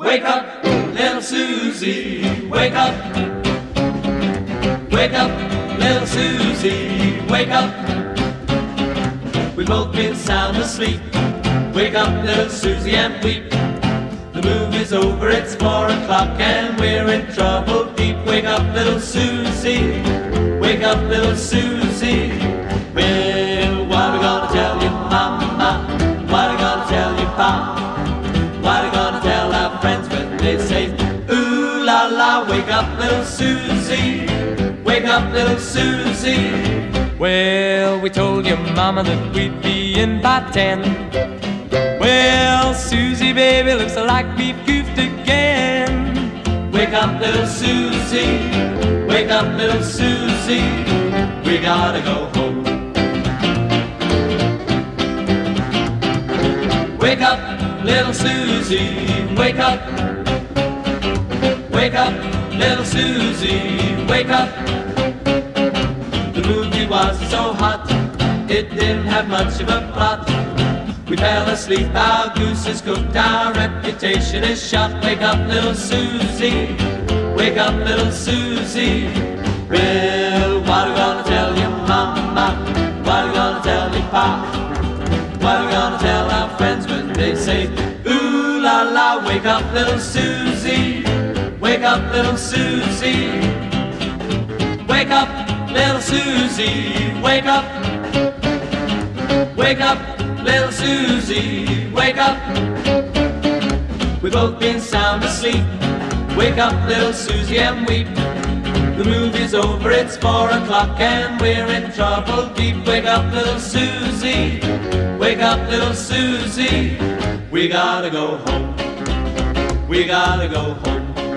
Wake up, little Susie, wake up. Wake up, little Susie, wake up. We've both been sound asleep. Wake up, little Susie, and weep. The movie's over, it's four o'clock, and we're in trouble deep. Wake up, little Susie, wake up, little Susie. Well, what are we gonna tell you, Mama? What are we gonna tell you, Papa? Ooh la la, wake up, little Susie, wake up, little Susie. Well, we told your mama that we'd be in by ten. Well, Susie, baby, looks like we've goofed again. Wake up, little Susie, wake up, little Susie, we gotta go home. Wake up, little Susie, wake up. Wake up, little Susie, wake up. The movie was so hot, it didn't have much of a plot. We fell asleep, our goose is cooked, our reputation is shot. Wake up, little Susie, wake up, little Susie. Well, what are we gonna tell your Mama? What are we gonna tell you, Pop? What are we gonna tell our friends when they say, Ooh la la, wake up, little Susie, wake up, little Susie, wake up, little Susie, wake up, wake up, little Susie, wake up. We've both been sound asleep. Wake up, little Susie, and weep. The movie's over, it's four o'clock, and we're in trouble deep. Wake up, little Susie. Wake up, little Susie. We gotta go home. We gotta go home.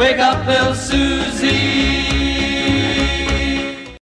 Wake up, little Susie.